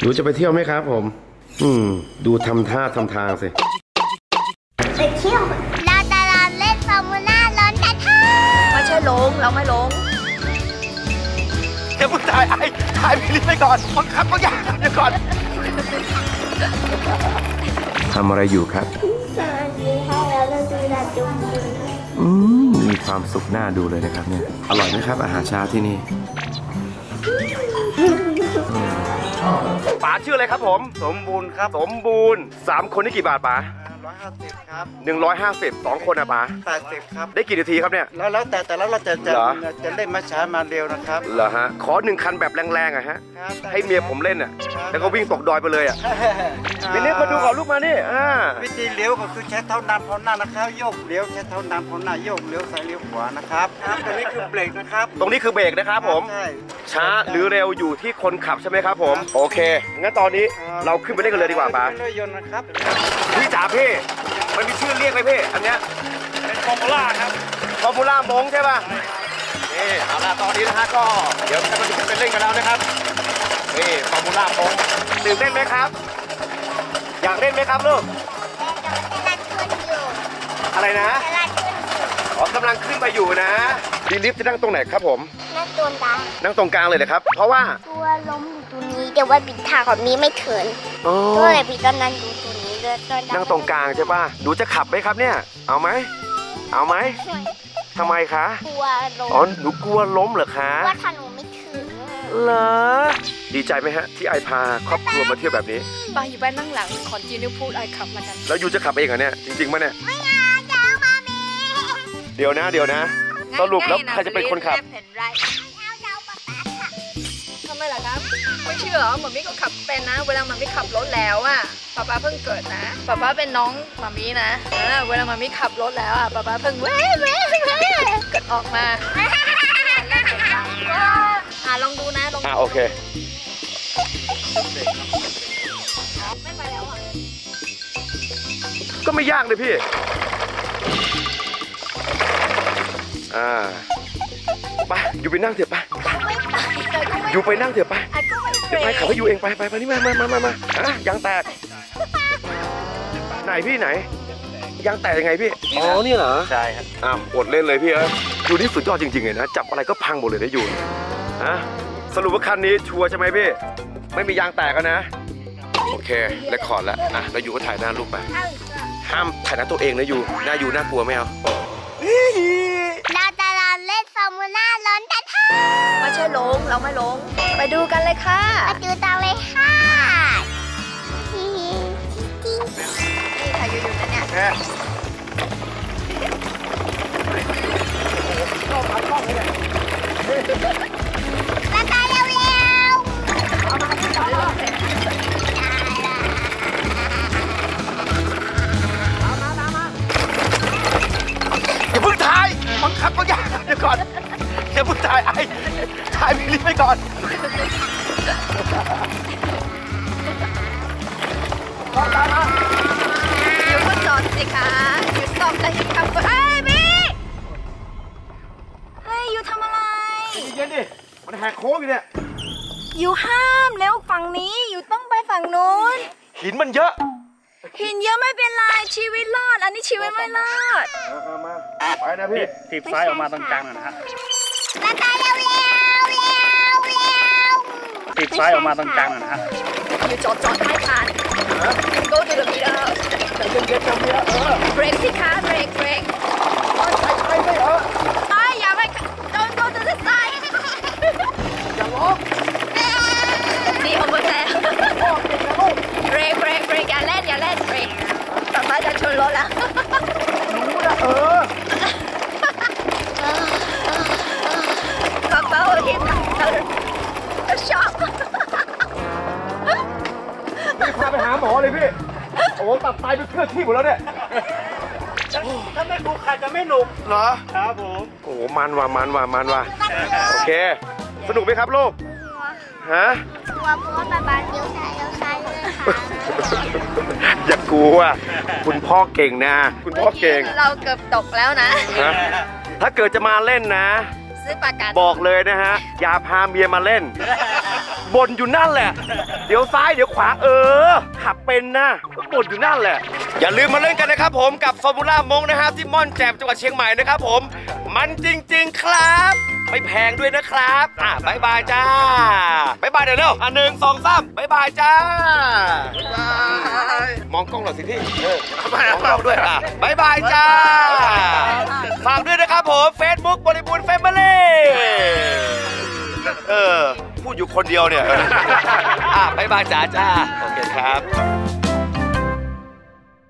หนูจะไปเที่ยวไหมครับผม อืม ดูทำท่าทำทางสิ ไปเที่ยวเราตลาดเล่นฟอร์มูล่าร้อนกันค่ะไม่ใช่ลง เราไม่ลงเดี๋ยวมึงถ่ายไอ้ถ่ายพี่ลิไปก่อนบังคับก็ยากเดี๋ยวก่อนทำอะไรอยู่ครับสวัสดีค่ะแล้วเราจะมาจุ่มอืมมีความสุขน่าดูเลยนะครับเนี่ย อร่อยไหมครับอาหารเช้าที่นี่ ป๋าชื่ออะไรครับผม สมบูรณ์ครับ สมบูรณ์สามคนนี่กี่บาทป๋า ร้อยห้าสิบครับหนึ่งร้อยห้าสิบสองคนอะป๋าแปดสิบครับ ได้กี่นาทีครับเนี่ย แล้วแล้วแต่แต่แล้วเราจะจะเหรอ จะเล่นมาช้ามาเร็วนะครับเหรอฮะขอหนึ่งคันแบบแรงๆอะฮะครับได้ให้เมียผมเล่นอะครับแล้วก็วิ่งตกดอยไปเลยอะครับมินิมาดูก่อนลูกมานี่อ่าวิธีเลี้ยวก็คือใช้เท้านำเท้าหน้านะครับโยกเลี้ยวใช้เท้านำเท้าหน้าโยกเลี้ยวซ้ายเลี้ยวขวานะครับครับตัวนี้คือเบรกนะครับตรงนี้คือเบรกนะครับผม ใช่ ช้าหรือเร็วอยู่ที่คนขับใช่ไหมครับผมโอเคงั้นตอนนี้เราขึ้นไปเล่นกันเลยดีกว่าป๋าเรือยนต์นะครับพี่จ๋าพี่มันมีชื่อเรียกไหมพี่ อันเนี้ยเป็นฟอร์มูล่าครับฟอร์มูล่ามงใช่ป่ะนี่เอาละตอนนี้นะฮะก็เดี๋ยวจะมาขึ้นไปเล่นกันแล้วนะครับนี่ฟอร์มูล่ามงตื่นเต้นไหมครับ อยากเล่นไหมครับลูกตลาดขึ้นอยู่อะไรนะตลาดขึ้นอยู่อ๋อกำลังขึ้นไปอยู่นะดีลิฟต์จะนั่งตรงไหนครับผมนั่นตัวตานั่งตรงกลางเลยเลยครับ เพราะว่าตัวล้มอยู่ตรงนี้แต่ว่าปิดทางของนี้ไม่เถินอ๋อก็เลยพี่ก็นั่งดูตรงนี้เลยตอ นนั่งตรงกลางใช่ป่ะหนูจะขับไหมครับเนี่ย เอาไหม เอาไหมทำไมคะ กลัวล้ม อ๋อ หนูกลัวล้มเหรอคะ ว่าถ้าหนูไม่ถึง เหรอ ดีใจไหมฮะ ที่ไอพาครอบครัวมาเที่ยวแบบนี้ไปอยู่บ้านนั่งหลังขอนจีนิวพูดไอขับละกันแล้วยูจะขับเองเหรอเนี่ย จริงๆมั้ยเนี่ย ไม่เอาจะเอามาเมเดี๋ยวนะ เดี๋ยวนะ สรุปแล้วใครจะเป็นคนขับเห็นไรเอาจะเอาป๊าป๊าค่ะทำไมล่ะครับไม่ เชื่อเหรอหมอมี่ก็ขับเป็นนะ เวลาหมอมี่ขับรถแล้วอะป๊าป๊าเพิ่งเกิดนะป๊าป๊าเป็นน้องหมอมี่นะเออเวลาหมอมี่ขับรถแล้วอะป๊าป๊าเพิ่งเว้ยเว้ยเว้ยเกิดออกมาอะลองดูนะลองดูอะโอเคไม่ไปแล้วอะก็ไม่ยากเลยพี่อ่าไปอยู่ไปนั่งเถอะไปไม่ไปแต่ก็ไม่อยู่ไปนั่งเถอะไปไอ้ก็ไม่ เดี๋ยวไปขับให้อยู่เองไปไปไปนี่มามามามามาอะยางแตก ไหนพี่ไหน ยางแตกยังไงพี่ อ๋อนี่เหรอ ใช่ครับอ้าวอดเล่นเลยพี่เอ้ยอยู่นี่สุดยอดจริงๆเลยนะ จับอะไรก็พังหมดเลยนะอยู่ฮะสรุปว่าคันนี้ชัวร์ใช่ไหมพี่ ไม่มียางแตกกันนะ โอเคเลคคอร์ดแล้วอะเราอยู่ก็ถ่ายหน้ารูปไปเอาอีกแล้วห้ามถ่ายหน้าตัวเองนะอยู่หน้าอยู่น่ากลัวไม่เอา เราตลาดเล่นฟอร์มูล่าร้อนกันค่ะ ไม่ใช่ลงเราไม่ลง ไปดูกันเลยค่ะมาดูตังเลยค่ะฮิฮินี่ถ่ายอยู่ๆนะเนี่ย อย่าเพิ่งถ่ายไอ้ถ่ายพี่ลิไปก่อนอยู่ก็จอดสิคะอยู่ซ่อมแล้วยังขับก็เฮ้ยพี่เฮ้ยอยู่ทำอะไร เย็นดิ มันแหกโค้งอยู่เนี่ย อยู่ห้ามแล้วฝั่งนี้ อยู่ต้องไปฝั่งนู้น หินมันเยอะ หินเยอะไม่เป็นไรชีวิตรอด อันนี้ชีวิตไม่รอดมามา ไปนะพี่ ถีบซ้ายออกมาตรงกลางนะฮะ ๆมาตายเร็วๆเร็วๆเร็วถีบซ้ายออกมาตรงกลางนะฮะอยู่จอดจอดไม่ทัน go to the middle ใจเย็นๆจังเนี่ยเออเบรกสิคะเบรกเบรกใช่ใช่ไม่เออไอ้ยอย่าไป don't go to the side อย่าร้องนี่ over there เบรกเบรกเบรกอย่าเล่นอย่าเล่นเบรกต่อไปจะชนรถแล้ว ไปหาหมอเลยพี่ โอ้โหตับไตไปเคลื่อนที่หมดแล้วเนี่ย ถ้าไม่ดูใครจะไม่หนุก เหรอ ครับผม โอ้โหมันว่ะมันว่ะมันว่ะโอเค สนุกไหมครับลูก ฮะๆกลัวเพราะว่าป๊าป๊าเลี้ยวซ้ายเลี้ยวซ้ายเลยค่ะอย่ากลัวคุณพ่อเก่งนะ คุณพ่อเก่ง เราเกือบตกแล้วนะฮะถ้าเกิดจะมาเล่นนะ ซื้อประกันบอกเลยนะฮะ อย่าพาเมียมาเล่น บ่นอยู่นั่นแหละ เดี๋ยวซ้ายเดี๋ยวขวาเออ ขับเป็นนะบ่นอยู่นั่นแหละ อย่าลืมมาเล่นกันนะครับผมกับฟอร์มูล่ามงนะฮะที่ม่อนแจ่มจังหวัดเชียงใหม่นะครับผม มันจริง ๆ ครับ ไม่แพงด้วยนะครับ อะบายบายจ้าบายบายเดี๋ยวเร็วอะหนึ่งสองสามบายบายจ้ามองกล้องหน่อยสิพี่เออมองกล้องด้วยอะบายบายจ้าฝากด้วยนะครับผม Facebook บริบูรณ์ Family เออ พูดอยู่คนเดียวเนี่ยอะบายบายจ้าจ้าโอเคครับ